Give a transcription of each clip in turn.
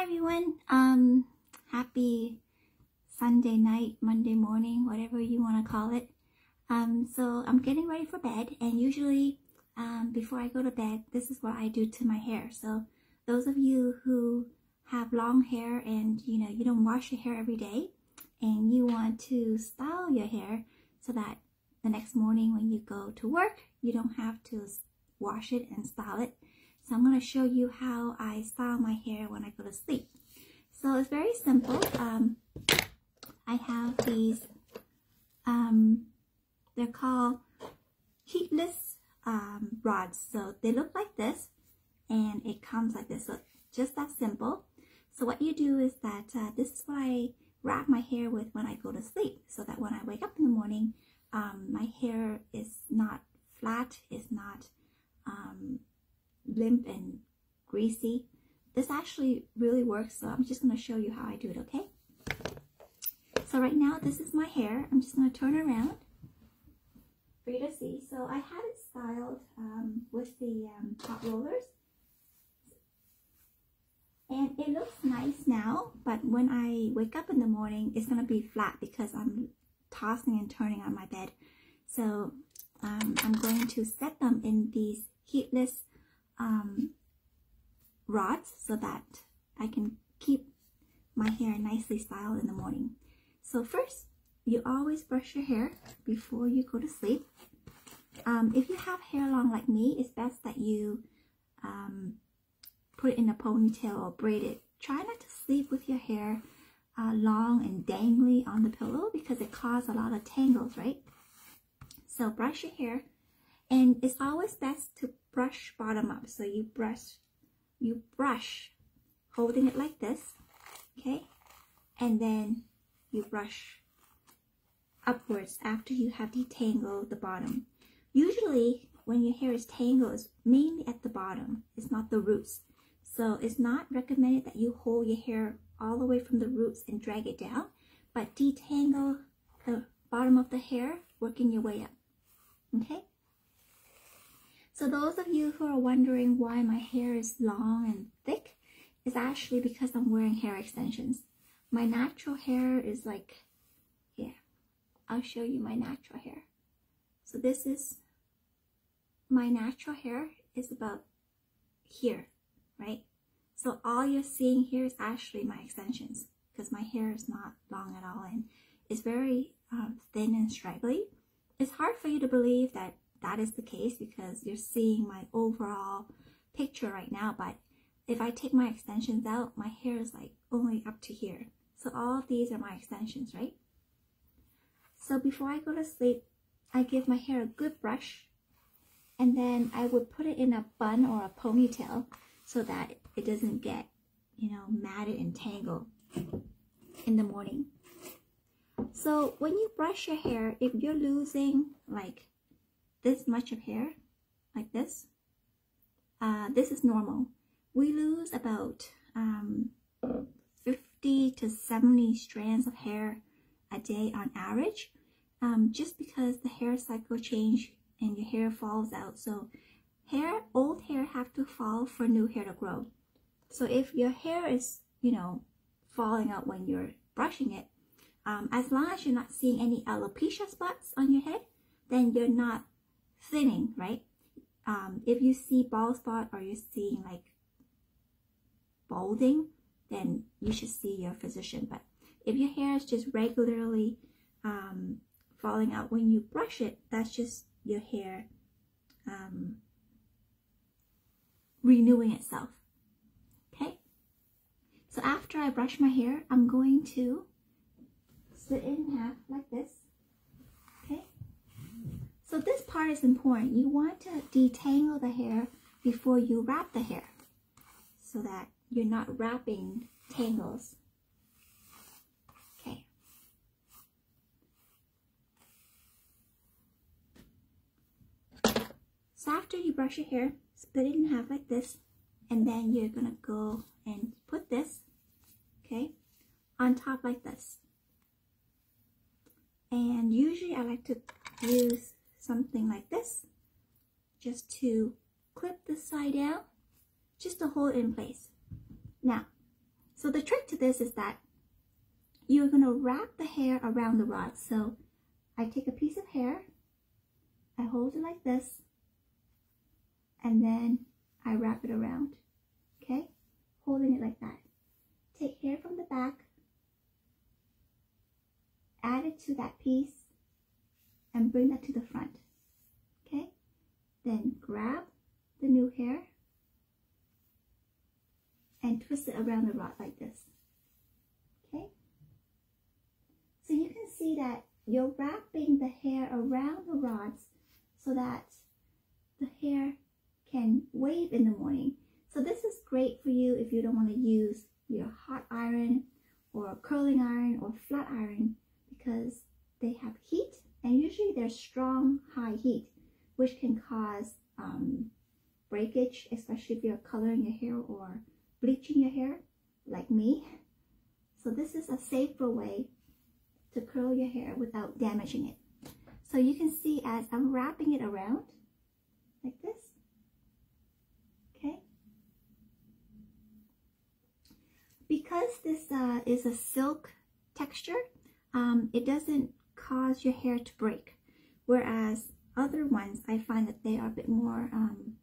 everyone. Um, happy Sunday night, Monday morning, whatever you want to call it. Um, so I'm getting ready for bed, and usually, um, before I go to bed, this is what I do to my hair. So those of you who have long hair and you know you don't wash your hair every day, and you want to style your hair so that the next morning when you go to work, you don't have to wash it and style it. So I'm going to show you how I style my hair when I go to sleep. So it's very simple. Um, I have these, um, they're called heatless um, rods. So they look like this and it comes like this. So just that simple. So what you do is that uh, this is what I wrap my hair with when I go to sleep so that when I wake up in the morning, um, my hair is not flat, is not um, limp and greasy. This actually really works, so I'm just going to show you how I do it, okay? So right now, this is my hair. I'm just going to turn around for you to see. So I had it styled um, with the um, hot rollers. And it looks nice now, but when I wake up in the morning, it's going to be flat because I'm tossing and turning on my bed. So um, I'm going to set them in these heatless um, rods so that I can keep my hair nicely styled in the morning. So first, you always brush your hair before you go to sleep. Um, if you have hair long like me, it's best that you um, put it in a ponytail or braid it. Try not to sleep with your hair uh, long and dangly on the pillow because it causes a lot of tangles, right? So brush your hair and it's always best to brush bottom up. So you brush, you brush holding it like this, okay? And then you brush upwards after you have detangled the bottom. Usually when your hair is tangled, it's mainly at the bottom. It's not the roots. So it's not recommended that you hold your hair all the way from the roots and drag it down, but detangle the bottom of the hair, working your way up. Okay? So those of you who are wondering why my hair is long and thick, is actually because I'm wearing hair extensions. My natural hair is like, yeah, I'll show you my natural hair. So this is, my natural hair is about here, right? So all you're seeing here is actually my extensions because my hair is not long at all and it's very um, thin and straggly. It's hard for you to believe that that is the case because you're seeing my overall picture right now. But if I take my extensions out, my hair is like only up to here. So all these are my extensions, right? So before I go to sleep, I give my hair a good brush and then I would put it in a bun or a ponytail so that it doesn't get, you know, matted and tangled in the morning. So when you brush your hair, if you're losing like this much of hair, like this, uh, this is normal. We lose about um, 50 to 70 strands of hair a day on average, um, just because the hair cycle change and your hair falls out. So hair, old hair have to fall for new hair to grow. So if your hair is, you know, falling out when you're brushing it, um, as long as you're not seeing any alopecia spots on your head, then you're not thinning, right? Um, if you see bald spot or you're seeing like balding, then you should see your physician. But if your hair is just regularly um, falling out when you brush it, that's just your hair um, renewing itself. Okay? So after I brush my hair, I'm going to split it in half like this. So this part is important. You want to detangle the hair before you wrap the hair so that you're not wrapping tangles. Okay. So after you brush your hair, split it in half like this and then you're gonna go and put this okay on top like this and usually I like to use something like this just to clip the side out just to hold it in place now So the trick to this is that you're going to wrap the hair around the rod. So I take a piece of hair, I hold it like this, and then I wrap it around, okay? Holding it like that. Take hair from the back, add it to that piece, and bring that to the front, okay? Then grab the new hair and twist it around the rod like this, okay? So you can see that you're wrapping the hair around the rods so that the hair can wave in the morning. So this is great for you if you don't want to use your hot iron or curling iron or flat iron because they have heat and usually they're strong high heat which can cause um, breakage especially if you're coloring your hair or bleaching your hair like me. So this is a safer way to curl your hair without damaging it. So you can see as I'm wrapping it around like this. Okay. Because this uh, is a silk texture, um, it doesn't cause your hair to break. Whereas other ones, I find that they are a bit more um,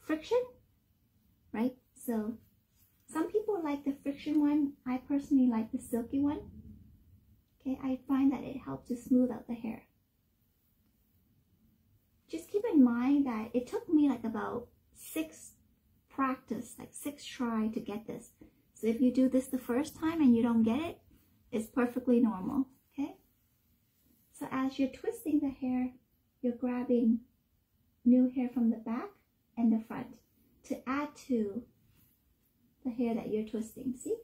friction, right? So some people like the friction one. I personally like the silky one. Okay, I find that it helps to smooth out the hair. Just keep in mind that it took me like about six practice, like six try to get this. So if you do this the first time and you don't get it, it's perfectly normal? So as you're twisting the hair, you're grabbing new hair from the back and the front to add to the hair that you're twisting. See?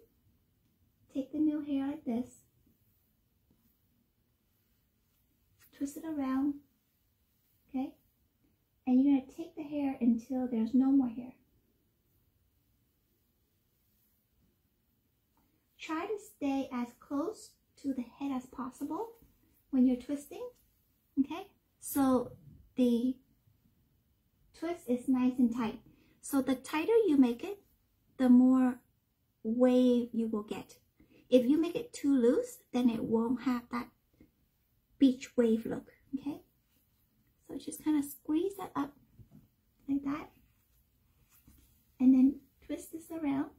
Take the new hair like this. Twist it around. Okay? And you're going to take the hair until there's no more hair. Try to stay as close to the head as possible when you're twisting. Okay? So the twist is nice and tight. So the tighter you make it, the more wave you will get. If you make it too loose, then it won't have that beach wave look, okay? So just kind of squeeze that up like that. And then twist this around,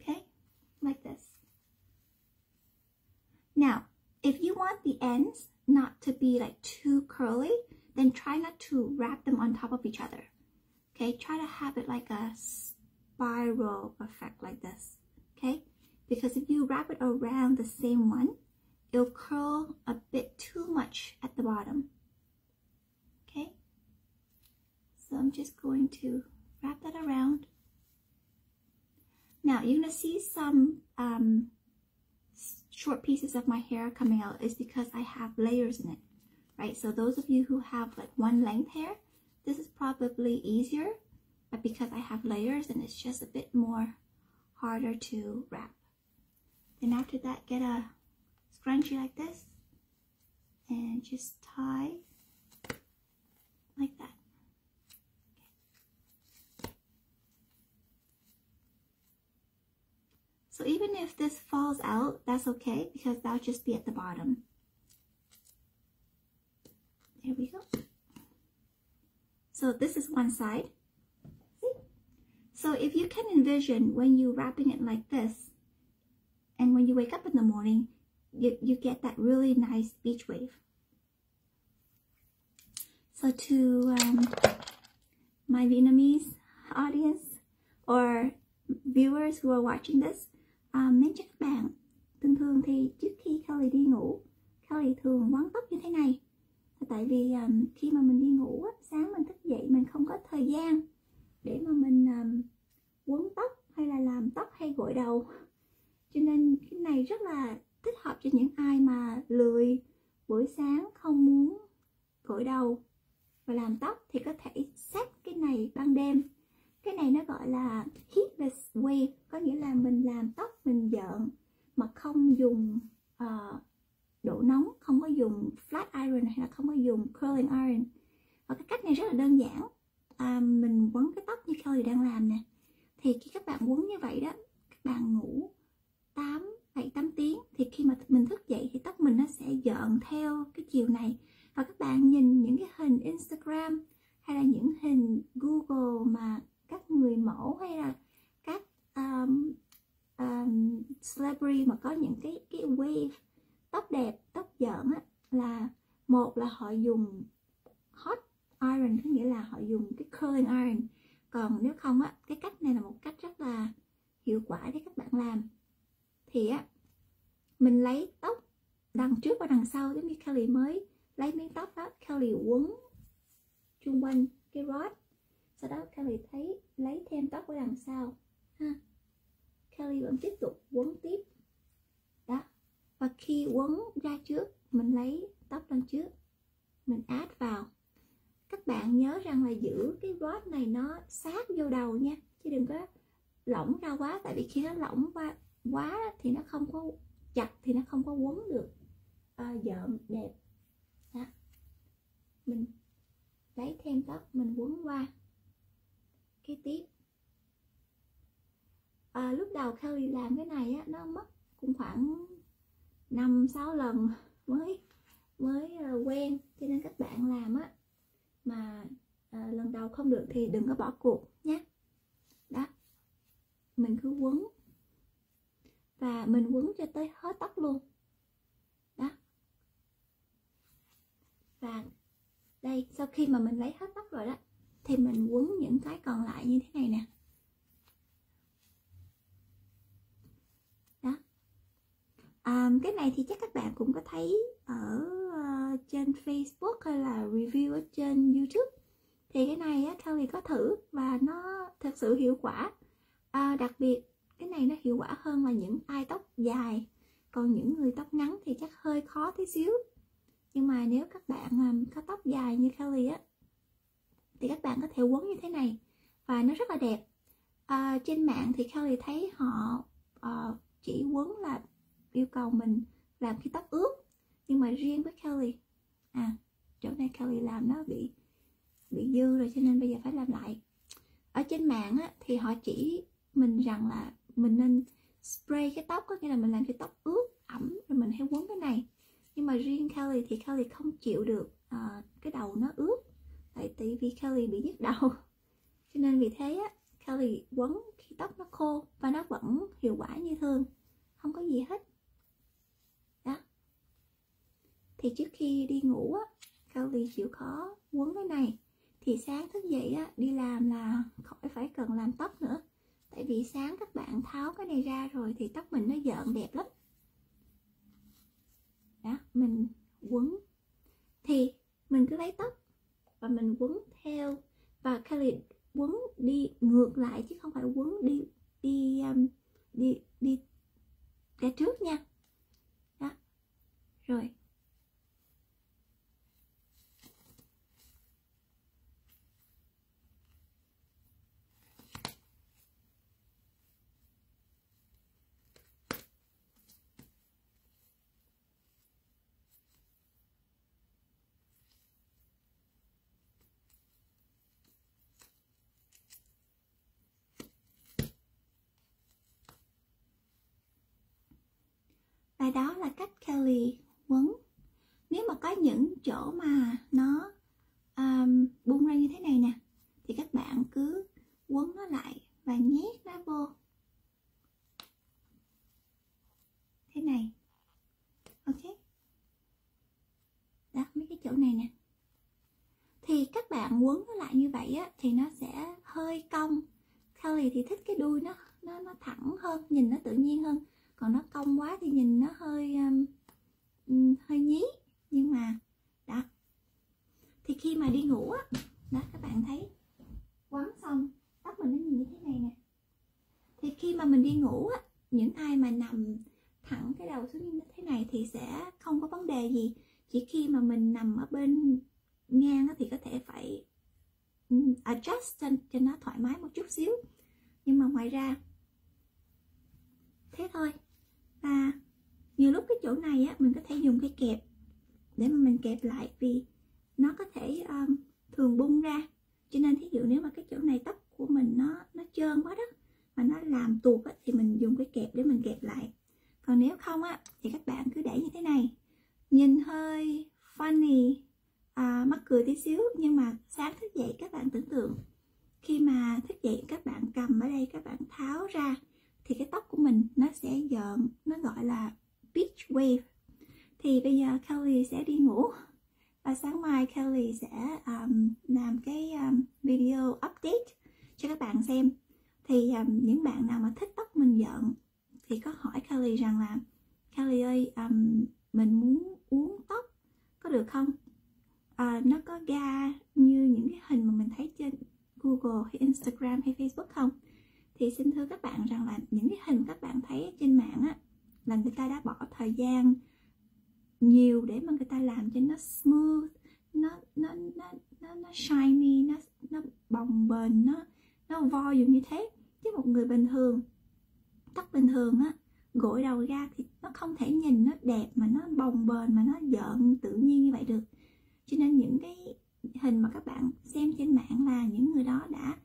okay? Like this. Now, if you want the ends not to be like too curly, then try not to wrap them on top of each other. Okay, try to have it like a spiral effect like this. Okay, because if you wrap it around the same one, it'll curl a bit too much at the bottom. Okay, so I'm just going to wrap that around. Now you're gonna see some um, short pieces of my hair coming out is because I have layers in it, right? So those of you who have like one length hair, this is probably easier, but because I have layers and it's just a bit more harder to wrap. Then after that, get a scrunchie like this and just tie like that. Okay. So even if this falls out, that's okay because that'll just be at the bottom. There we go. So this is one side. See? So if you can envision when you're wrapping it like this, and when you wake up in the morning, you, you get that really nice beach wave. So to um, my Vietnamese audience or viewers who are watching this, À, um, mến chào các bạn. Thường thường thì trước khi Kelly đi ngủ, Kelly thường quấn tóc như thế này tại vì um, khi mà mình đi ngủ á, sáng mình thức dậy mình không có thời gian để mà mình um, quấn tóc hay là làm tóc hay gội đầu cho nên cái này rất là thích hợp cho những ai mà lười buổi sáng không muốn gội đầu và làm tóc thì có thể set cái này ban đêm cái này nó gọi là heatless wave có nghĩa là mình làm tóc mình dợn mà không dùng uh, độ nóng không có dùng flat iron hay là không có dùng curling iron. Và cái cách này rất là đơn giản. À, mình quấn cái tóc như Kelly đang làm nè. Thì khi các bạn quấn như vậy đó các bạn ngủ 8 7 8 tiếng thì khi mà mình thức dậy thì tóc mình nó sẽ dợn theo cái chiều này. Và các bạn nhìn những cái hình Instagram hay là những hình Google mà các người mẫu hay là các um, um, celebrity mà có những cái cái wave tóc đẹp tóc giỡn á là một là họ dùng hot iron có nghĩa là họ dùng cái curling iron. Còn nếu không á cái cách này là một cách rất là hiệu quả để các bạn làm. Thì á mình lấy tóc đằng trước và đằng sau giống như Kelly mới lấy miếng tóc đó Kelly quấn chung quanh cái rod sau đó Kelly thấy lấy thêm tóc ở đằng sau. Ha Kelly vẫn tiếp tục quấn tiếp. Đó và khi quấn ra trước mình lấy tóc lên trước. Mình add vào. Các bạn nhớ rằng là giữ cái rod này nó sát vô đầu nha chứ đừng có lỏng ra quá tại vì khi nó lỏng qua quá thì nó không có chặt thì nó không có quấn được. Ờ, à, dợm đẹp. Đó. mình lấy thêm tóc mình quấn qua cái tiếp. À, lúc đầu Kelly làm cái này á nó mất cũng khoảng 5 6 lần mới mới ờ, quen. Cho nên các bạn làm á mà à, lần đầu không được thì đừng có bỏ cuộc nhé. Đó. Mình cứ quấn. Và mình quấn cho tới hết tóc luôn. Đó. Và đây sau khi mà mình lấy hết tóc rồi đó thì mình quấn những cái còn lại như thế này nè. Đó. À, cái này thì chắc các bạn cũng có thấy ở uh, trên Facebook hay là review ở trên YouTube. Thì cái này á, Kelly có thử và nó thật sự hiệu quả. À, đặc biệt cái này nó hiệu quả hơn là những ai tóc dài. Còn những người tóc ngắn thì chắc hơi khó tí xíu. Nhưng mà nếu các bạn um, có tóc dài như Kelly á thì các bạn có thể quấn như thế này và nó rất là đẹp. À, trên mạng thì Kelly thấy họ uh, chỉ quấn là yêu cầu mình làm cái tóc ướt nhưng mà riêng với Kelly à chỗ này Kelly làm nó bị bị dư rồi cho nên bây giờ phải làm lại. Ở trên mạng á, thì họ chỉ mình rằng là mình nên spray cái tóc có nghĩa là mình làm cho tóc ướt ẩm rồi mình hay quấn cái này. Nhưng mà riêng Kelly thì Kelly không chịu được uh, cái đầu nó ướt tại tại vì Kelly bị nhức đầu. Cho nên vì thế á, Kelly quấn khi tóc nó khô và nó vẫn hiệu quả như thường. Không có gì hết. Đó. Thì trước khi đi ngủ á, Kelly chịu khó quấn cái này. Thì sáng thức dậy á, đi làm là khỏi phải cần làm tóc nữa. Tại vì sáng các bạn tháo cái này ra rồi thì tóc mình nó dợn đẹp lắm. Đó, mình quấn. Thì mình cứ lấy tóc và mình quấn theo. Và Kelly quấn đi ngược lại chứ không phải quấn đi đi um, đi đi ra trước nha. Đó. Rồi. Và đó là cách Kelly quấn. Nếu mà có những chỗ mà nó um, bung ra như thế này nè thì các bạn cứ quấn nó lại và nhét nó vô. Thế này. Ok. Đó mấy cái chỗ này nè. Thì các bạn quấn nó lại như vậy á thì nó sẽ hơi cong. Kelly thì thích cái đuôi nó nó nó thẳng hơn nhìn nó tự nhiên hơn còn nó cong quá thì nhìn nó hơi um, hơi nhí. Nhưng mà đó. Thì khi mà đi ngủ á đó các bạn thấy quấn xong tóc mình nó nhìn như thế này nè. Thì khi mà mình đi ngủ á những ai mà nằm thẳng cái đầu xuống như thế này thì sẽ không có vấn đề gì. Chỉ khi mà mình nằm ở bên ngang á, thì có thể phải adjust cho, cho nó thoải mái một chút xíu. Nhưng mà ngoài ra thế thôi và nhiều lúc cái chỗ này á, mình có thể dùng cái kẹp để mà mình kẹp lại vì nó có thể um, thường bung ra. Cho nên thí dụ nếu mà cái chỗ này tóc của mình nó nó trơn quá đó mà nó làm tuột á, thì mình dùng cái kẹp để mình kẹp lại. Còn nếu không á thì các bạn cứ để như thế này. Nhìn hơi funny à, mắc cười tí xíu nhưng mà sáng thức dậy các bạn tưởng tượng. Khi mà thức dậy các bạn cầm ở đây các bạn tháo ra thì cái tóc của mình nó sẽ giận nó gọi là beach wave. Thì bây giờ Kelly sẽ đi ngủ và sáng mai Kelly sẽ um, làm cái um, video update cho các bạn xem. Thì um, những bạn nào mà thích tóc mình giận thì có hỏi Kelly rằng là Kelly ơi um, mình muốn uống tóc có được không? À, nó có ga như những cái hình mà mình thấy trên Google hay Instagram hay Facebook không? Thì xin thưa các bạn rằng là những cái hình các bạn thấy trên mạng á là người ta đã bỏ thời gian nhiều để mà người ta làm cho nó smooth nó nó nó nó, nó shiny nó nó bồng bềnh nó nó volume như thế. Chứ một người bình thường tóc bình thường á gội đầu ra thì nó không thể nhìn nó đẹp mà nó bồng bềnh mà nó giận tự nhiên như vậy được. Cho nên những cái hình mà các bạn xem trên mạng là những người đó đã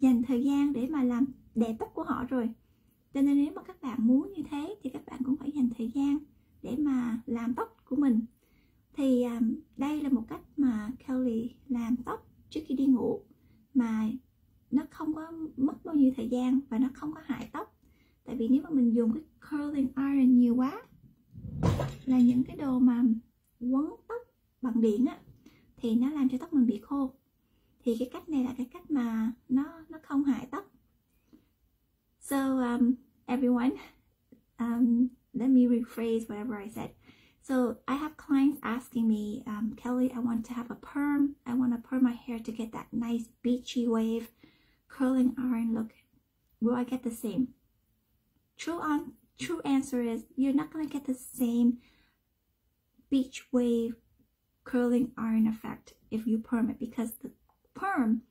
dành thời gian để mà làm đẹp tóc của họ rồi. Cho nên nếu mà các bạn muốn như thế thì các bạn cũng phải dành thời gian để mà làm tóc của mình. Thì um, đây là một cách mà Kelly làm tóc trước khi đi ngủ mà nó không có mất bao nhiêu thời gian và nó không có hại tóc. Tại vì nếu mà mình dùng cái curling iron nhiều quá là những cái đồ mà quấn tóc bằng điện á thì nó làm cho tóc mình bị khô. Thì cái cách này là cái cách mà nó nó không hại tóc. So um, everyone um, let me rephrase whatever I said. So I have clients asking me um, Kelly I want to have a perm. I want to perm my hair to get that nice beachy wave curling iron look. Will I get the same? True on true answer is you're not going to get the same beach wave curling iron effect if you perm it because the perm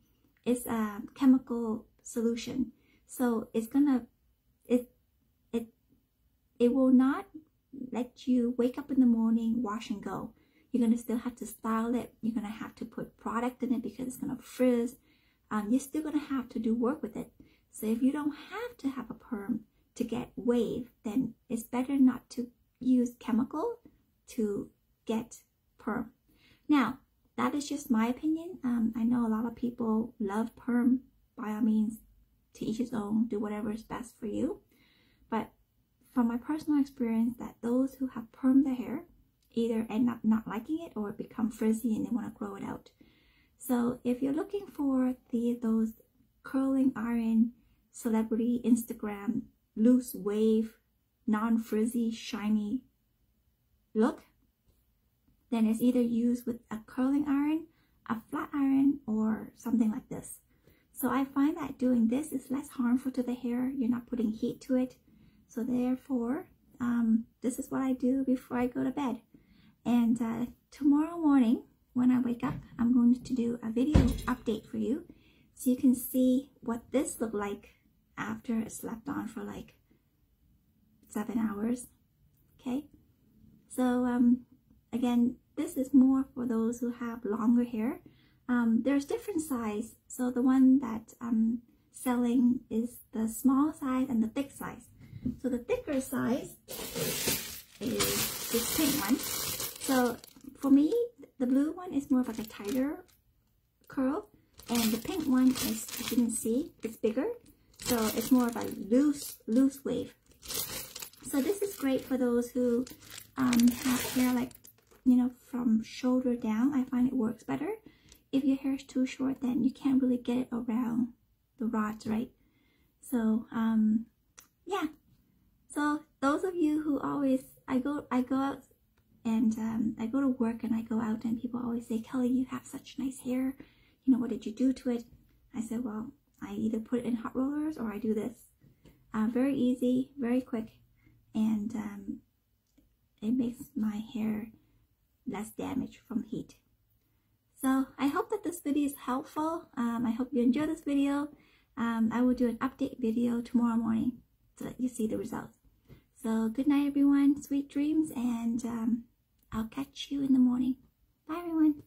is a chemical solution so it's gonna it it it will not let you wake up in the morning wash and go you're gonna still have to style it you're gonna have to put product in it because it's gonna frizz um, you're still gonna have to do work with it so if you don't have to have a perm to get wave then it's better not to use chemical to get perm now, that is just my opinion. Um, I know a lot of people love perm. By all means, to each his own. Do whatever is best for you. But from my personal experience, that those who have permed their hair either end up not liking it or become frizzy and they want to grow it out. So if you're looking for the those curling iron celebrity Instagram loose wave non-frizzy shiny look then it's either used with a curling iron, a flat iron, or something like this. So I find that doing this is less harmful to the hair. You're not putting heat to it. So therefore, um, this is what I do before I go to bed. And uh, tomorrow morning, when I wake up, I'm going to do a video update for you. So you can see what this looked like after I slept on for like seven hours. Okay. So um, again this is more for those who have longer hair um, there's different size. So the one that I'm selling is the small size and the thick size. So the thicker size is this pink one. So for me the blue one is more of like a tighter curl and the pink one is as you can see it's bigger. So it's more of a loose loose wave. So this is great for those who um, have hair like you know, from shoulder down, I find it works better. If your hair is too short, then you can't really get it around the rods, right? So, um, yeah. So those of you who always, I go, I go out and um, I go to work and I go out and people always say, Kelly, you have such nice hair. You know, what did you do to it? I said, well, I either put it in hot rollers or I do this. Uh, very easy, very quick, and um, it makes my hair less damage from heat. So I hope that this video is helpful. Um, I hope you enjoy this video. Um, I will do an update video tomorrow morning so that you see the results. So good night everyone, sweet dreams, and um, I'll catch you in the morning. Bye everyone.